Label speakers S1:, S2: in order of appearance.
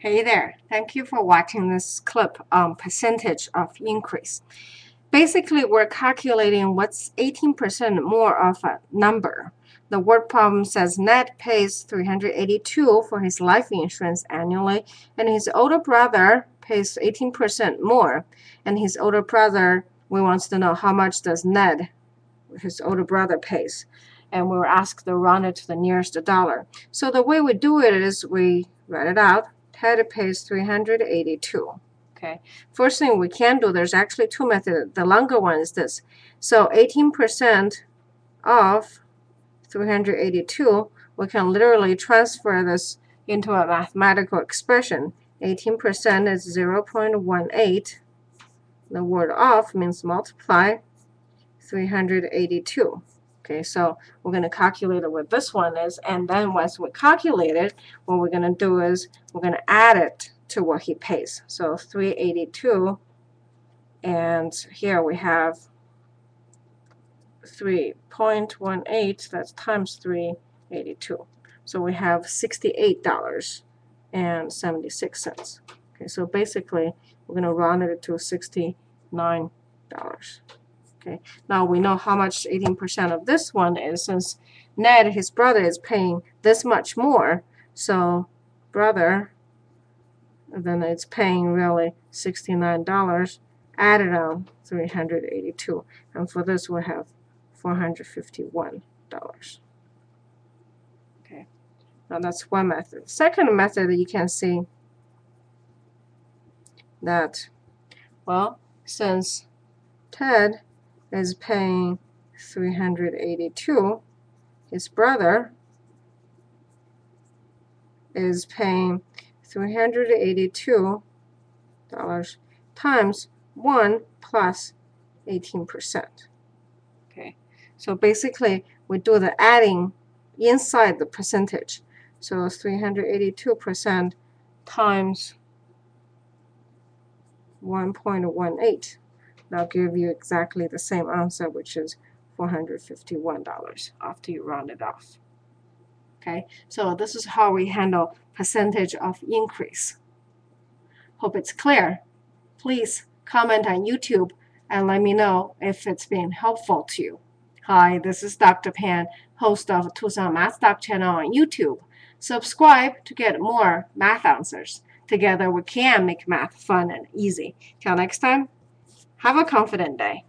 S1: Hey there, thank you for watching this clip on percentage of increase. Basically, we're calculating what's 18% more of a number. The word problem says Ned pays 382 for his life insurance annually, and his older brother pays 18% more. And his older brother, we want to know how much does Ned, his older brother, pays. And we were asked to round it to the nearest dollar. So the way we do it is we write it out Ted pays 382. Okay. First thing we can do, there's actually two methods. The longer one is this. So 18% of 382, we can literally transfer this into a mathematical expression. 18% is 0.18. The word off means multiply 382. Okay, so we're going to calculate it what this one is, and then once we calculate it, what we're going to do is we're going to add it to what he pays. So 382, and here we have 3.18, that's times 382. So we have $68.76. Okay, so basically we're going to round it to $69. Okay, now we know how much 18% of this one is since Ned, his brother, is paying this much more. So brother, then it's paying really $69 added on 382 and for this we have $451 okay. Now that's one method. Second method you can see that well since Ted is paying 382. His brother is paying $382 times 1 plus 18%. Okay, so basically we do the adding inside the percentage. So 382% times 1.18 That'll give you exactly the same answer, which is $451 after you round it off. Okay, so this is how we handle percentage of increase. Hope it's clear. Please comment on YouTube and let me know if it's been helpful to you. Hi, this is Dr. Pan, host of Tucson Math Doc channel on YouTube. Subscribe to get more math answers. Together we can make math fun and easy. Till next time, have a confident day.